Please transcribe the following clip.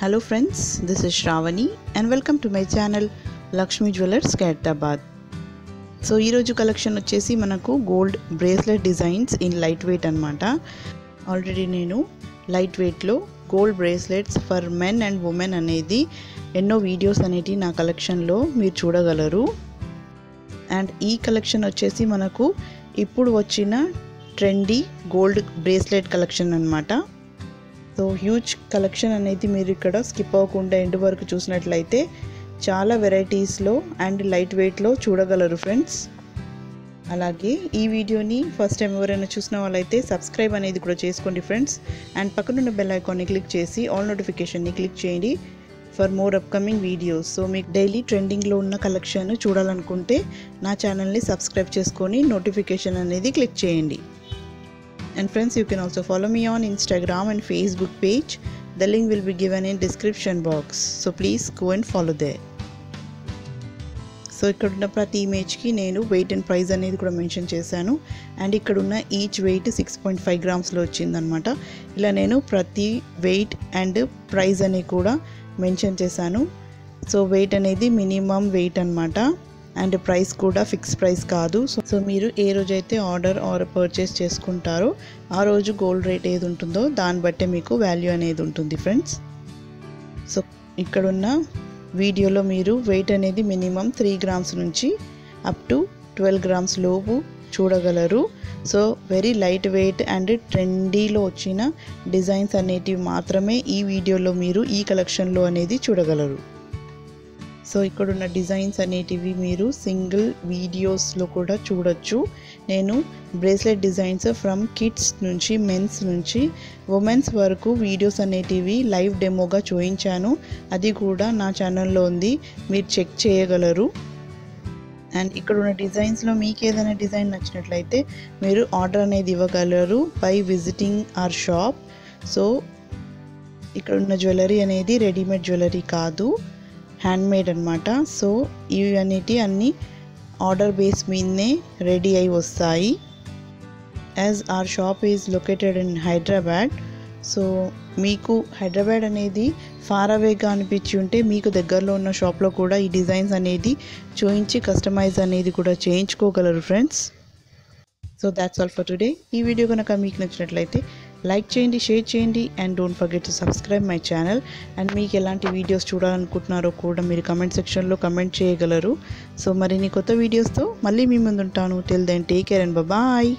Hello friends this is Shravani and welcome to my channel Lakshmi jewellers Khairatabad so ఈరోజు collection వచ్చేసి మనకు gold bracelet designs in light weight అనమాట already నేను light వెయిట్లో gold bracelets for men and women అనేది ఎన్నో videos అనేటివి నా కలెక్షన్లో మీరు చూడగలరు. అండ్ ఈ కలెక్షన్ వచ్చేసి మనకు ఇప్పుడు వచ్చిన ట్రెండీ గోల్డ్ బ్రేస్లెట్ కలెక్షన్ అనమాట సో హ్యూజ్ కలెక్షన్ అనేది మీరు ఇక్కడ స్కిప్ అవ్వకుండా ఎండ్ వరకు చూసినట్లయితే చాలా వెరైటీస్లో అండ్ లైట్ వెయిట్లో చూడగలరు ఫ్రెండ్స్ అలాగే ఈ వీడియోని ఫస్ట్ టైం ఎవరైనా చూసిన వాళ్ళైతే సబ్స్క్రైబ్ అనేది కూడా చేసుకోండి ఫ్రెండ్స్ అండ్ పక్కనున్న బెల్ ఐకాన్ని క్లిక్ చేసి ఆల్ నోటిఫికేషన్ని క్లిక్ చేయండి for more upcoming videos so మీకు డైలీ ట్రెండింగ్లో ఉన్న కలెక్షన్ చూడాలనుకుంటే నా ఛానల్ని సబ్స్క్రైబ్ చేసుకొని నోటిఫికేషన్ అనేది క్లిక్ చేయండి. And friends you can also follow me on instagram and facebook page. The link will be given in description box. So please go and follow there. So ఇక్కడ ఉన్న ప్రతి ఇమేజ్కి నేను వెయిట్ అండ్ ప్రైస్ అనేది కూడా mention చేశాను. And ఇక్కడ ఉన్న each weight six point five గ్రామ్స్లో వచ్చిందనమాట ఇలా నేను ప్రతి వెయిట్ అండ్ ప్రైస్ అనేది కూడా మెన్షన్ చేశాను. సో వెయిట్ అనేది మినిమం వెయిట్ అనమాట అండ్ ప్రైస్ కూడా ఫిక్స్ ప్రైస్ కాదు. సో సో మీరు ఏ రోజైతే ఆర్డర్ ఆర్ పర్చేస్ చేసుకుంటారో ఆ రోజు గోల్డ్ రేట్ ఏది ఉంటుందో దాన్ని బట్టే మీకు వాల్యూ అనేది ఉంటుంది ఫ్రెండ్స్. సో ఇక్కడున్న వీడియోలో మీరు వెయిట్ అనేది మినిమం త్రీ గ్రామ్స్ నుంచి అప్ టు ట్వెల్వ్ గ్రామ్స్ లోపు చూడగలరు. So very light weight and ట్రెండీలో వచ్చిన డిజైన్స్ అనేటివి మాత్రమే ఈ వీడియోలో మీరు ఈ కలెక్షన్లో అనేది చూడగలరు. సో ఇక్కడ ఉన్న డిజైన్స్ అనేటివి మీరు సింగిల్ వీడియోస్లో కూడా చూడొచ్చు. నేను బ్రేస్లెట్ డిజైన్స్ ఫ్రమ్ కిడ్స్ నుంచి మెన్స్ నుంచి ఉమెన్స్ వరకు వీడియోస్ అనేటివి లైవ్ డెమోగా చూపించాను. అది కూడా నా ఛానల్లో ఉంది. మీరు చెక్ చేయగలరు. అండ్ ఇక్కడ ఉన్న డిజైన్స్లో మీకు ఏదైనా డిజైన్ నచ్చినట్లయితే మీరు ఆర్డర్ అనేది ఇవ్వగలరు by visiting our shop. So ఇక్కడ ఉన్న జ్యువెలరీ అనేది రెడీమేడ్ జ్యువెలరీ కాదు. హ్యాండ్మేడ్ అనమాట సో ఇవి అనేటి అన్నీ ఆర్డర్ బేస్ మీదనే రెడీ అయి వస్తాయి. As our shop is located in Hyderabad so మీకు హైదరాబాద్ అనేది ఫార్ అవేగా అనిపించి ఉంటే మీకు దగ్గరలో ఉన్న షాప్లో కూడా ఈ డిజైన్స్ అనేది చూయించి కస్టమైజ్ అనేది కూడా చేయించుకోగలరు friends so that's all for today ఈ వీడియో కనుక మీకు నచ్చినట్లయితే లైక్ చేయండి షేర్ చేయండి and don't forget to subscribe my channel and మీకు ఎలాంటి వీడియోస్ చూడాలనుకుంటున్నారో కూడా మీరు కమెంట్ సెక్షన్లో కమెంట్ చేయగలరు. సో మరిన్ని కొత్త వీడియోస్తో మళ్ళీ మీ ముందు ఉంటాను till then take care and bye